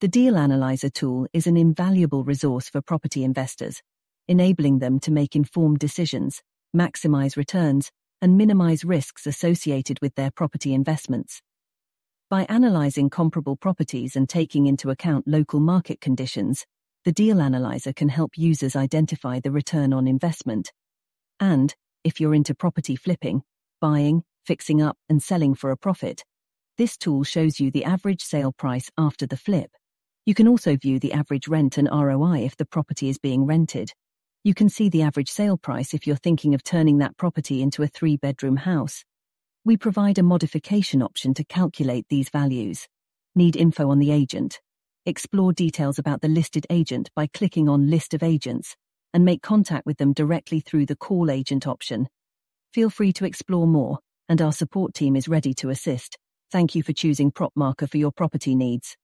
The Deal Analyzer tool is an invaluable resource for property investors, enabling them to make informed decisions, maximize returns, and minimize risks associated with their property investments. By analyzing comparable properties and taking into account local market conditions, the Deal Analyzer can help users identify the return on investment. And, if you're into property flipping, buying, fixing up, and selling for a profit, this tool shows you the average sale price after the flip. You can also view the average rent and ROI if the property is being rented. You can see the average sale price if you're thinking of turning that property into a three bedroom house. We provide a modification option to calculate these values. Need info on the agent? Explore details about the listed agent by clicking on List of Agents and make contact with them directly through the Call Agent option. Feel free to explore more, and our support team is ready to assist. Thank you for choosing PropMarker for your property needs.